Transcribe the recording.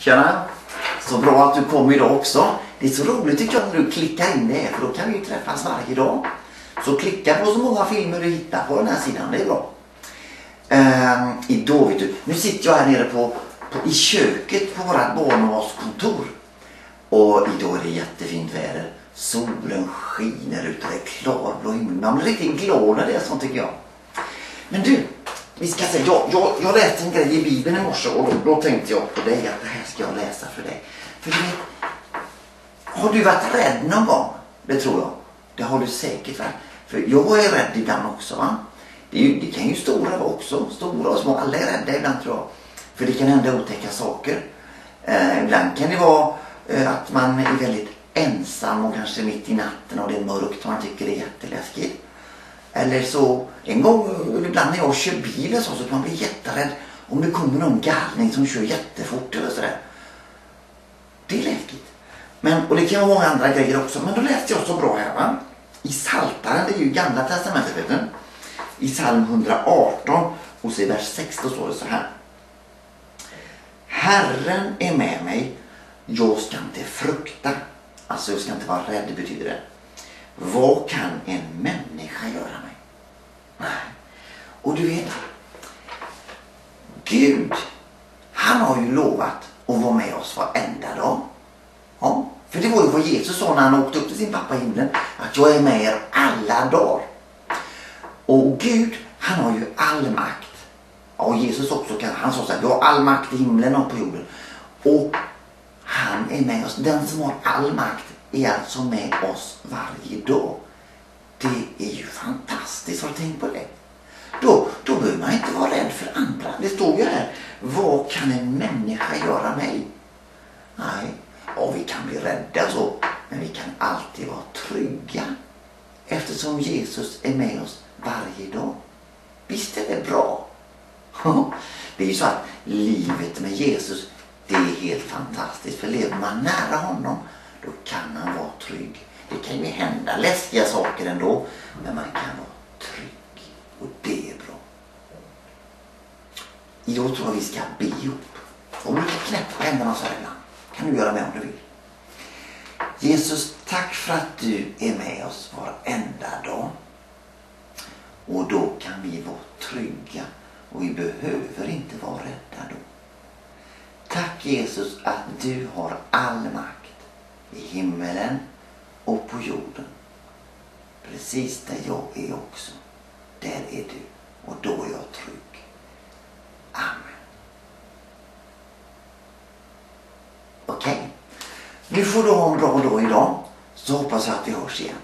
Tjena! Så bra att du kom idag också. Det är så roligt tycker jag när du klickar in det här för då kan vi ju träffas varje dag. Så klicka på så många filmer du hittar på den här sidan, det är bra. Ehm, idag vet du, nu sitter jag här nere på, på, i köket på vårat barnavårdskontor. Och idag är det jättefint väder. Solen skiner ute, det är klarblå himmel. Man blir riktigt glad när det är sånt tycker jag. Men du, vi ska se. Jag, jag, jag läste en grej i Bibeln i morse och då, då tänkte jag på dig att det här ska jag läsa för dig. För du vet, har du varit rädd någon gång? Det tror jag. Det har du säkert varit. För jag är rädd ibland också va. Det, är ju, det kan ju stora vara också. Stora och små. Alla är rädda ibland tror jag. För det kan hända otäcka saker. Eh, ibland kan det vara eh, att man är väldigt ensam och kanske mitt i natten och det är mörkt och man tycker det är jätteläskigt. Eller så, en gång, ibland när jag kör bil så, så kan man bli jätterädd om det kommer någon galning som kör jättefort eller sådär. Det är läskigt. Men, och det kan vara många andra grejer också. Men då läste jag så bra här va. I Saltaren, det är ju gamla testamentet vet du. I psalm 118 och så i vers 16 står det så här. Herren är med mig. Jag ska inte frukta. Alltså jag ska inte vara rädd betyder det. Vad kan en människa göra mig? Nej. Och du vet, Gud, han har ju lovat att vara med oss varenda dag. Ja, för det var ju vad Jesus sa när han åkte upp till sin pappa i himlen. Att jag är med er alla dagar. Och Gud, han har ju all makt. Ja, och Jesus också, han sa så här, jag har all makt i himlen och på jorden. Och han är med oss. Den som har all makt är alltså med oss varje dag. Det är ju fantastiskt. Har du tänkt på det? Då, då behöver man inte vara rädd för andra. Det står ju här. Vad kan en människa göra mig? Nej, ja, vi kan bli rädda så. Men vi kan alltid vara trygga. Eftersom Jesus är med oss varje dag. Visst är det bra? Det är ju så att livet med Jesus, det är helt fantastiskt. För lever man nära honom då kan man vara trygg. Det kan ju hända läskiga saker ändå, men man kan vara trygg. Och det är bra. Jag tror att vi ska be ihop. Om du knäppa händerna så här ibland. kan du göra med om du vill. Jesus, tack för att du är med oss varenda dag. Och då kan vi vara trygga och vi behöver inte vara rädda då. Tack Jesus att du har all makt i himmelen och på jorden. Precis där jag är också. Där är du och då är jag trygg. Amen. Okej. Okay. Nu får du ha en bra dag idag. Så hoppas jag att vi hörs igen.